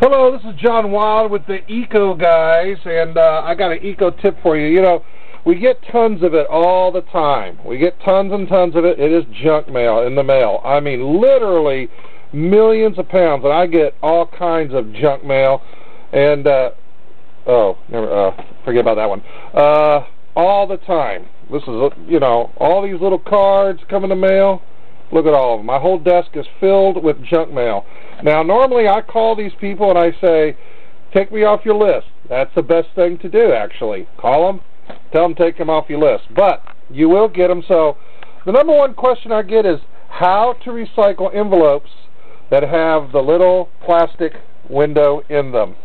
Hello, this is John Wild with the Eco Guys, and uh, I got an eco tip for you. You know, we get tons of it all the time. We get tons and tons of it. It is junk mail in the mail. I mean, literally millions of pounds, and I get all kinds of junk mail. And uh, oh, never, uh, forget about that one. Uh, all the time. This is, you know, all these little cards come in the mail. Look at all of them. My whole desk is filled with junk mail. Now, normally I call these people and I say, take me off your list. That's the best thing to do, actually. Call them, tell them take them off your list. But you will get them. So the number one question I get is how to recycle envelopes that have the little plastic window in them.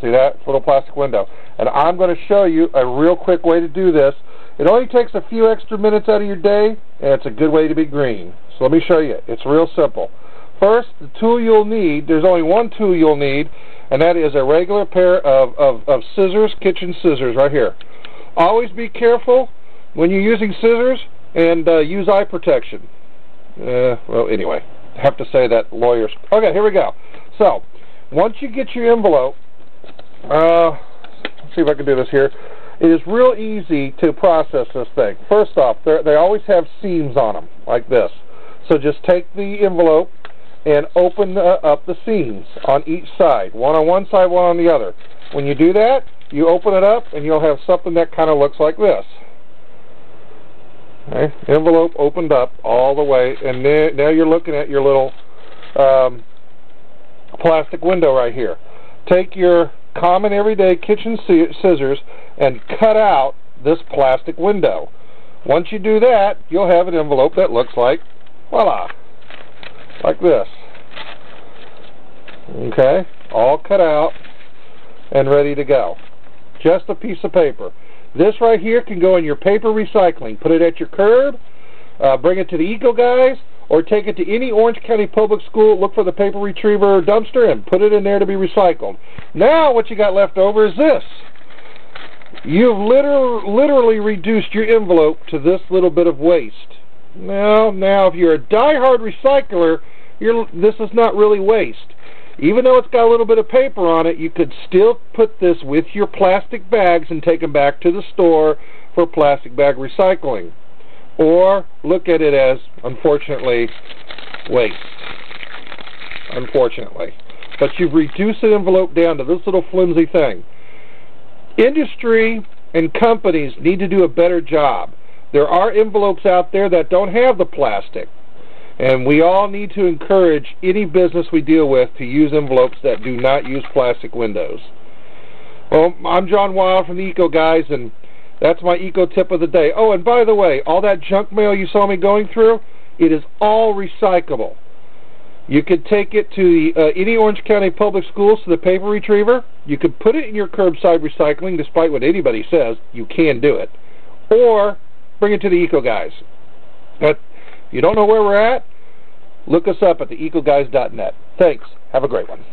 See that? Little plastic window. And I'm going to show you a real quick way to do this. It only takes a few extra minutes out of your day, and it's a good way to be green. So let me show you. It's real simple. First, the tool you'll need, there's only one tool you'll need, and that is a regular pair of, of, of scissors, kitchen scissors, right here. Always be careful when you're using scissors and uh, use eye protection. Uh, well, anyway, I have to say that lawyers. Okay, here we go. So, once you get your envelope, uh, let's see if I can do this here. It is real easy to process this thing. First off, they always have seams on them, like this. So just take the envelope and open the, up the seams on each side, one on one side, one on the other. When you do that, you open it up and you'll have something that kind of looks like this. Okay, envelope opened up all the way, and now you're looking at your little um, plastic window right here. Take your common everyday kitchen scissors and cut out this plastic window. Once you do that, you'll have an envelope that looks like, voila, like this. Okay, all cut out and ready to go. Just a piece of paper. This right here can go in your paper recycling. Put it at your curb, uh, bring it to the Eco Guys, or take it to any Orange County public school, look for the paper retriever dumpster, and put it in there to be recycled. Now what you got left over is this. You've liter literally reduced your envelope to this little bit of waste. Now, now, if you're a die-hard recycler, this is not really waste. Even though it's got a little bit of paper on it, you could still put this with your plastic bags and take them back to the store for plastic bag recycling. Or look at it as, unfortunately, waste. Unfortunately. But you've reduced the envelope down to this little flimsy thing. Industry and companies need to do a better job. There are envelopes out there that don't have the plastic. And we all need to encourage any business we deal with to use envelopes that do not use plastic windows. Well, I'm John Wild from the Eco Guys, and that's my eco tip of the day. Oh, and by the way, all that junk mail you saw me going through, it is all recyclable. You could take it to the, uh, any Orange County public schools to the paper retriever. You could put it in your curbside recycling, despite what anybody says. You can do it. Or bring it to the Eco Guys. But if you don't know where we're at? Look us up at theecoguys.net. Thanks. Have a great one.